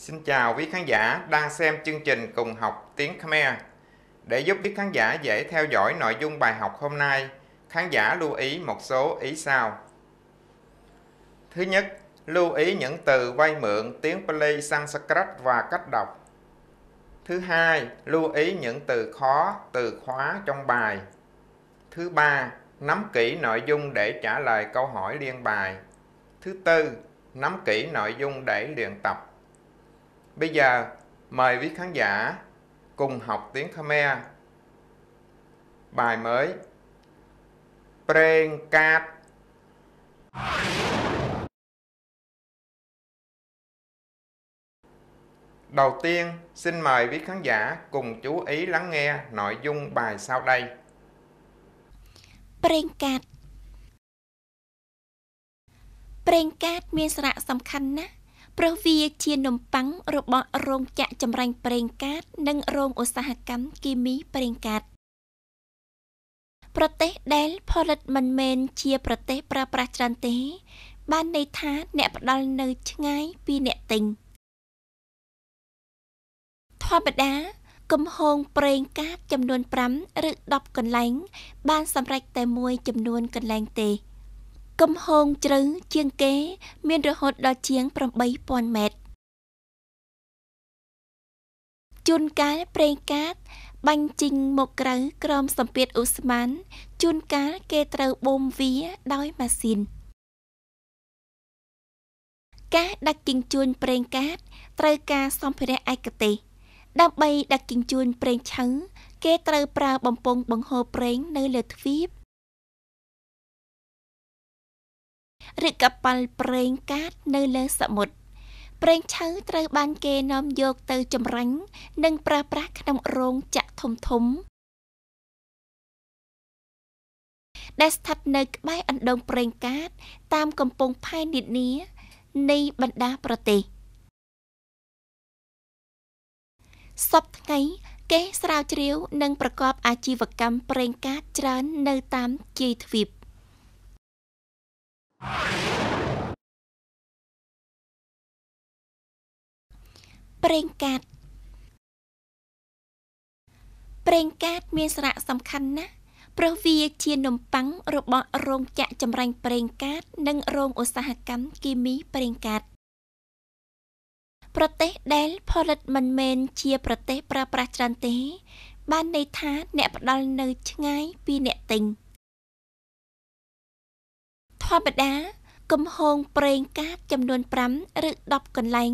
Xin chào quý khán giả đang xem chương trình cùng học tiếng Khmer. Để giúp quý khán giả dễ theo dõi nội dung bài học hôm nay, khán giả lưu ý một số ý sau. Thứ nhất, lưu ý những từ vay mượn tiếng Pali Sanskrit và cách đọc. Thứ hai, lưu ý những từ khó, từ khóa trong bài. Thứ ba, nắm kỹ nội dung để trả lời câu hỏi liên bài. Thứ tư, nắm kỹ nội dung để luyện tập. Bây giờ, mời quý khán giả cùng học tiếng Khmer. Bài mới Preng Cat Đầu tiên, xin mời quý khán giả cùng chú ý lắng nghe nội dung bài sau đây. ប្រេងកាតប្រេងកាតមានសារៈសំខាន់ណាស់ ព្រោះវាជានំប៉័ងរបស់រោងចក្រចម្រាញ់ប្រេងកាត និងរោងឧស្សាហកម្មគីមីប្រេងកាតប្រទេសដែលផលិតមិនមែនជាប្រទេសប្រើប្រាស់ច្រើនទេ បានន័យថាអ្នកផ្ដល់នៅឆ្ងាយពីអ្នកទិញធម្មតាកំហងប្រេងកាតចំនួន5ឬ10កន្លែង បានសម្រេចតែមួយចំនួនកន្លែងទេ កំហងជ្រៅជាងគេ មានរហូតដល់ជាង8000ម៉ែត្រជួនកាលប្រេងកាតបាញ់ជីងមកក្រៅក្រោមសម្ពាធឧស្ម័នជួនកាលគេត្រូវបូមវាដោយម៉ាស៊ីនការដឹកជញ្ជូនប្រេងកាតត្រូវការសម្ភារៈឯកទេសដើម្បីដឹកជញ្ជូនប្រេងឆៅគេត្រូវប្រើបំពង់បង្ហូរប្រេងនៅលើទ្វីប ឬកប៉ាល់ប្រេងកាតនៅលើសមុទ្រប្រេងឆៅត្រូវបានគេនាំយកទៅចម្រាញ់និងប្រើប្រាស់ក្នុងរោងចក្រធំធំ ដែលស្ថិតនៅក្បែរអណ្ដូងប្រេងកាត តាមកំពង់ផែនានានៃបណ្ដាប្រទេស។សពថ្ងៃគេស្រាវជ្រាវនិងប្រកបអាជីវកម្មប្រេងកាតច្រើននៅតាមជាយទ្វីប ប្រេងកាតប្រេងកាតមានសារៈសំខាន់ណាស់ព្រោះវាជានំប៉័ងរបស់រោងចក្រចម្រាញ់ប្រេងកាត និងរោងឧស្សាហកម្មគីមីប្រេងកាត ប្រទេសដែលផលិតមិនមែនជាប្រទេសប្រើប្រាស់ច្រើនទេ បានន័យថាអ្នកផ្ដល់នៅឆ្ងាយពីអ្នកទិញ ធម្មតា កំហងប្រេងកាតចំនួន5ឬ10កន្លែង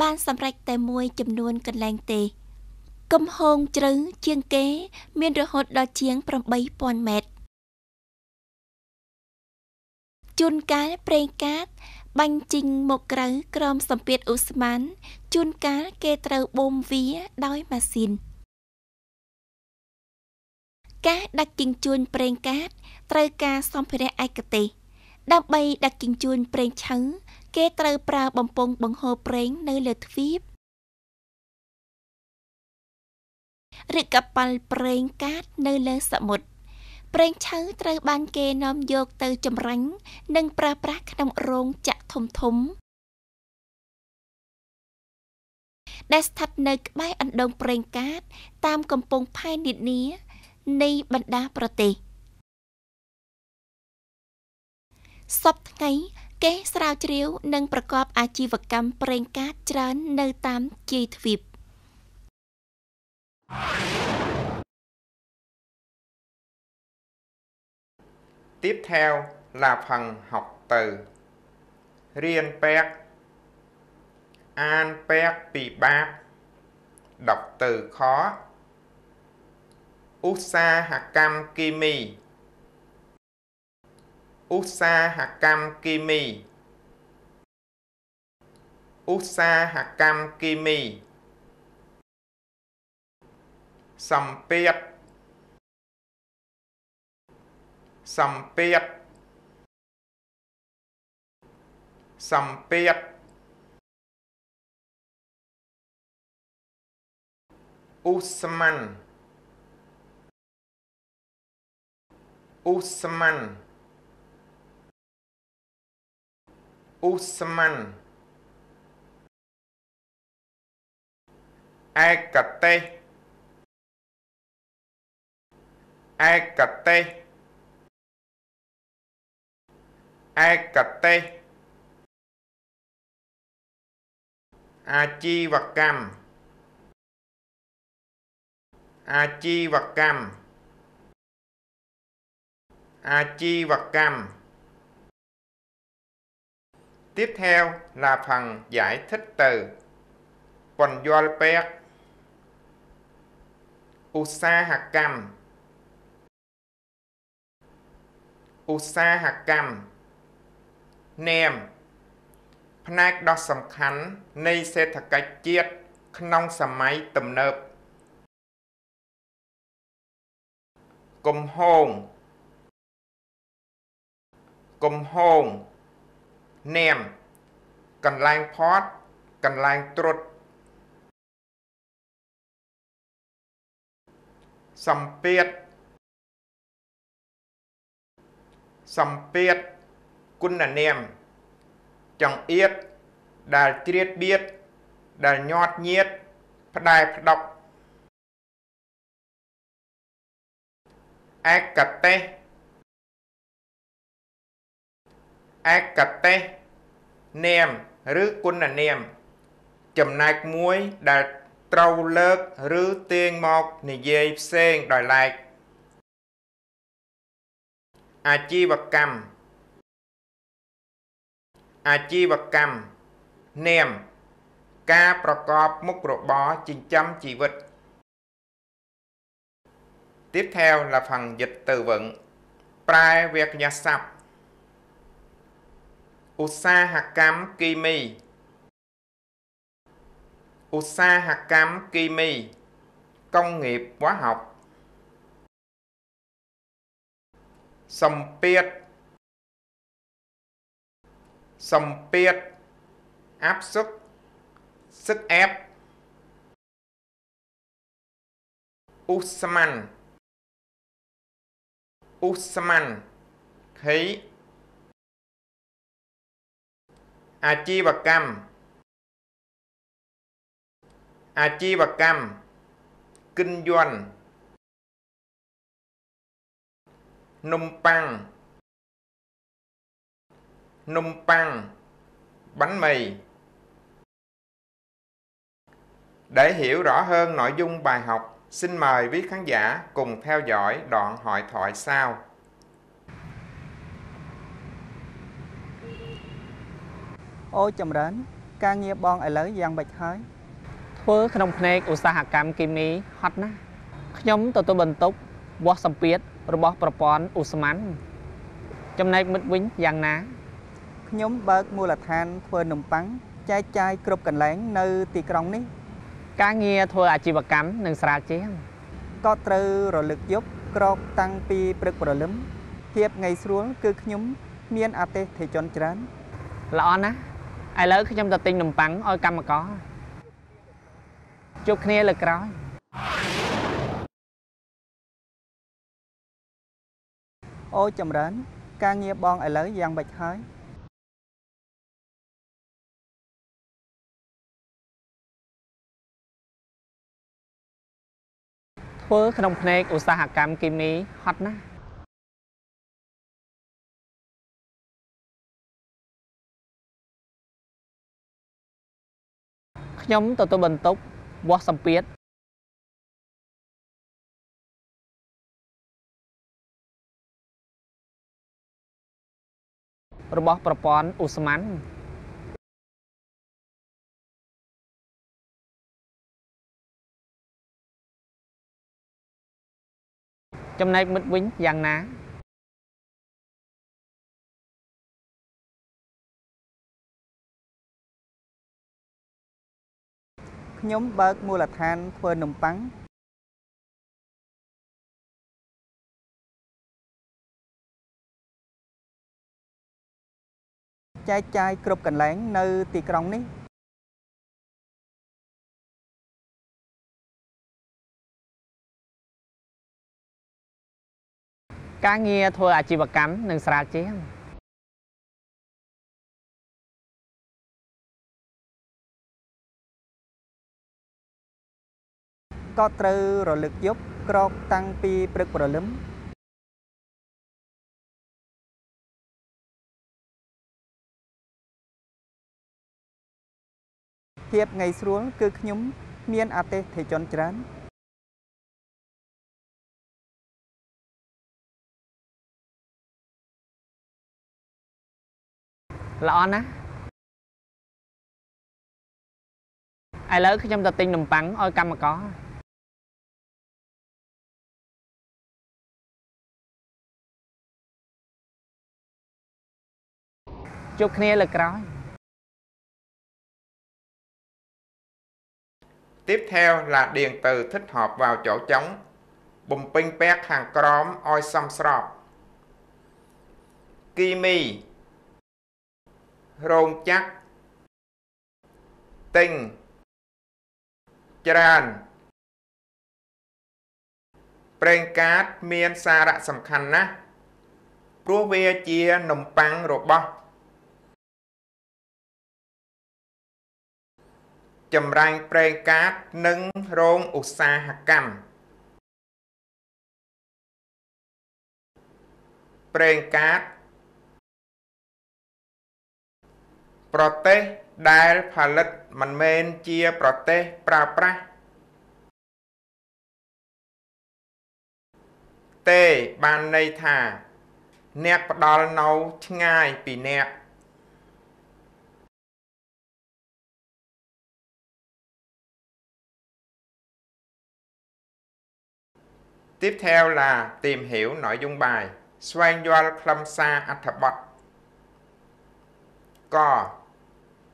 បានសម្រេចតែមួយចំនួនកន្លែងទេ កំហងជ្រៅជាងគេ មានរហូតដល់ជាង8000ម៉ែត្រជួនកាលប្រេងកាតបាញ់ជីងមកក្រៅក្រោមសម្ពាធឧស្ម័នជួនកាលគេត្រូវបូមវាដោយម៉ាស៊ីនការដឹកជញ្ជូនប្រេងកាតត្រូវការសម្ភារៈឯកទេស ដើម្បីដឹកជញ្ជូនប្រេងឆៅគេត្រូវប្រើបំពង់បង្ហូរប្រេងនៅលើទ្វីបឬកប៉ាល់ប្រេងកាតនៅលើសមុទ្រប្រេងឆៅត្រូវបានគេនាំយកទៅចម្រាញ់និងប្រើប្រាស់ក្នុងរោងចក្រធំធំដែលស្ថិតនៅក្បែរអណ្ដូងប្រេងកាត តាមកំពង់ផែនានានៃបណ្ដាប្រទេស សពថ្ងៃគេស្រាវជ្រាវនិងប្រកបអាជីវកម្មប្រេងកាតច្រើននៅតាមជាយទ្វីប Tiếp theo là phần học từ Riêng pét An pét bị bác Đọc từ khó Usa hạt cam kimi Usa hạt cam kimi Usa hạt cam kimi Sầm piết សំពាធសំពាធអ៊ូស្មានអ៊ូស្មាន អ៊ូស្មានឯកទេសឯកទេសឯកទេសអាជីវកម្មអាជីវកម្មអាជីវកម្ម Tiếp theo là phần giải thích từ Quần doal pek ឧស្សាហកម្មឧស្សាហកម្មនាមផ្នែកដ៏សំខាន់នៃសេដ្ឋកិច្ចជាតិក្នុងសម័យទំនើបគំហងគំហង នាមកន្លែងផតកន្លែងត្រុតសំពាតសំពាតគុណនាមចង្អៀតដែលជ្រៀតបៀតដែលញាត់ញៀតផ្ដែផ្ដុកឯកទេស ឯកទេសនាមឬគុណនាម ចំណែកមួយដែលត្រូវលើកឬទាញមកនិយាយផ្សេងដោយឡែកអាជីវកម្មអាជីវកម្មនាម ការប្រកបមុខរបរចិញ្ចឹមជីវិត Tiếp theo là phần dịch từ vựng ប្រែវគ្គញ្ញាស័ព្ទ ឧស្សាហកម្មគីមីឧស្សាហកម្មគីមី công nghiệp hóa học សម្ពាធសម្ពាធ áp suất sức ép ឧស្ម័ នឧស្ម័នខីអាជីវកម្មអាជីវកម្មគិនយន្តនំប៉័ងនំប៉័ង bánh mì Để hiểu rõ hơn nội dung bài học, xin mời quý khán giả cùng theo dõi đoạn hội thoại sau. អូចម្រើន ការងារបងឥឡូវយ៉ាងម៉េចហើយធ្វើក្នុងផ្នែកឧស្សាហកម្មគីមីហត់ណាស់ខ្ញុំទទួលបន្ទុកវាស់សម្ពាធរបស់ប្រព័ន្ធឧស្ម័នចំណែកមិត្តវិញយ៉ាងណាខ្ញុំបើកមូលដ្ឋានធ្វើនំប៉័ងចែកចាយគ្រប់កន្លែងនៅទីក្រុងនេះ ការងារធ្វើអាជីវកម្មនឹងស្រាលជាងក៏ត្រូវរលឹកយប់ក្រោកតាំងពីព្រឹកព្រលឹមភាពងាយស្រួលគឺខ្ញុំ មានអតិថិជនច្រើនល្អណាស់ ឥឡូវខ្ញុំទៅទិញនំប៉័ងឲ្យកម្មករជួបគ្នាលើកក្រោយអូចម្រើន ការងារបងឥឡូវយ៉ាងម៉េចហើយធ្វើក្នុងផ្នែកឧស្សាហកម្មគីមីហត់ណាស់ ខ្ញុំទទួលបន្ទុកវាស់សម្ពាធរបស់ប្រព័ន្ធឧស្ម័នចំណែកមិត្តវិញយ៉ាងណា ខ្ញុំបើកមូលដ្ឋានធ្វើនំប៉័ងចែកចាយគ្រប់កន្លែងនៅទីក្រុងនេះការងារធ្វើអាជីវកម្មនឹងស្រាលជាង ក៏ត្រូវរលឹកយប់ក្រោកតាំងពីព្រឹកព្រលឹមភាពងាយស្រួលគឺខ្ញុំ មានអតិថិជនច្រើនល្អណាស់ឥឡូវខ្ញុំទៅទិញនំប៉័ងឲ្យកម្មករ ជួបគ្នាលើក្រោយ Tiếp theo là điền từ thích hợp vào chỗ trống. Bùm pinh pét hàng crom oi xăm srọp. Kimi Rôn chắc Tinh Tràn ប្រេងកាតមានសារៈសំខាន់ណាស់ព្រោះវាជានំប៉័ងរបស់ ចម្រាញ់ប្រេងកាត និងរោងឧស្សាហកម្មប្រេងកាត ប្រទេសដែលផលិតមិនមែនជាប្រទេសប្រើប្រាស់ទេបានន័យថា អ្នកផ្ដល់នៅឆ្ងាយពីអ្នក Tiếp theo là tìm hiểu nội dung bài, xoay doal khâm xa ách bật. ក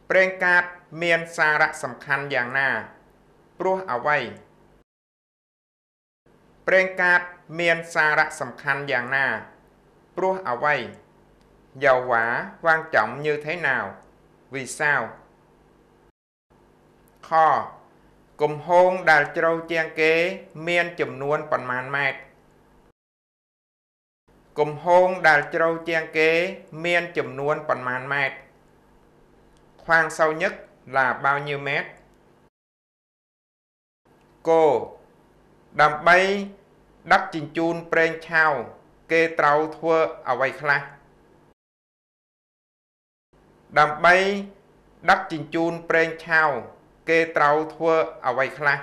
ប្រេងកាតមានសារៈសំខាន់យ៉ាងណា ព្រោះអ្វីប្រេងកាតមានសារៈសំខាន់យ៉ាងណា ព្រោះអ្វី dầu hỏa quan trọng như thế nào vì sao ខ គំហូងដែលជ្រៅជាងគេ មានចំនួនប៉ុន្មានម៉ែត្រគំហូងដែលជ្រៅជាងគេ មានចំនួនប៉ុន្មានម៉ែត្រ khoan sâu nhất là bao nhiêu mét គោដើម្បីដឹកជញ្ជូនប្រេងឆៅគេត្រូវធ្វើអ្វីខ្លះដើម្បីដឹកជញ្ជូនប្រេងឆៅ គេត្រូវធ្វើអ្វីខ្លះ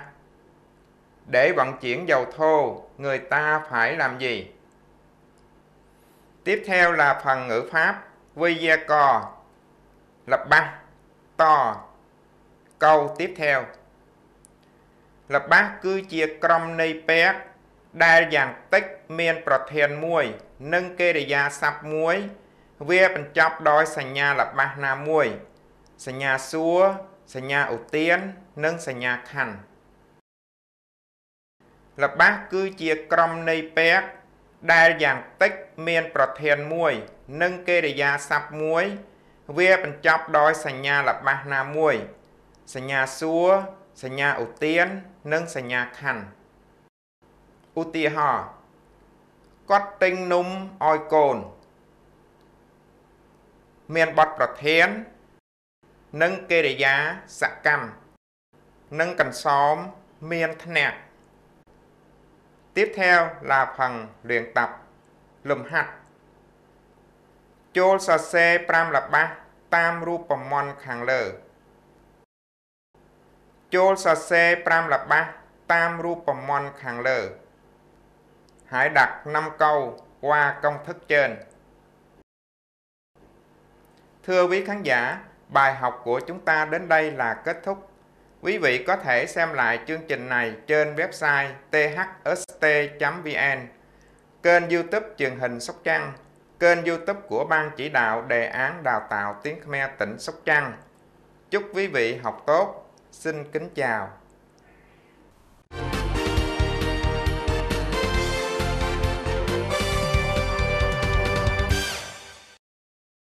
để vận chuyển dầu thô người ta phải làm gì tiếp theo là phần ngữ pháp vi gia cò lập băng to câu tiếp theo ល្បះគឺជាក្រុមនៃពេកដែលយ៉ាងតិចមានប្រធានមួយ និងកិរិយាសព្ទមួយ វាបញ្ចប់ដោយសញ្ញាល្បះណាមួយ សញ្ញាសួរ សញ្ញាឧទាននិងសញ្ញាខណ្ឌល្បះគឺជាក្រុមនៃពេកដែលយ៉ាងតិចមានប្រធានមួយ និងកិរិយាសព្ទមួយ វាបញ្ចប់ដោយសញ្ញាល្បះណាមួយ សញ្ញាសួរសញ្ញាឧទាននិងសញ្ញាខណ្ឌឧទាហរណ៍គាត់ទិញនំឲ្យកូន មានបទប្រធាន និងកិរិយាសកម្មនិងកន្សោមមានធ្នាក់ Tiếp theo là phần luyện tập lùm hạch ចូលសរសេរ5ល្បះតាមរូបមន្តខាងលើ ចូលសរសេរ5ល្បះតាមរូបមន្តខាងលើ Hãy đặt 5 câu qua công thức trên. Thưa quý khán giả, bài học của chúng ta đến đây là kết thúc. Quý vị có thể xem lại chương trình này trên website thst.vn, kênh youtube truyền hình Sóc Trăng, kênh youtube của Ban chỉ đạo đề án đào tạo tiếng Khmer tỉnh Sóc Trăng. Chúc quý vị học tốt. Xin kính chào.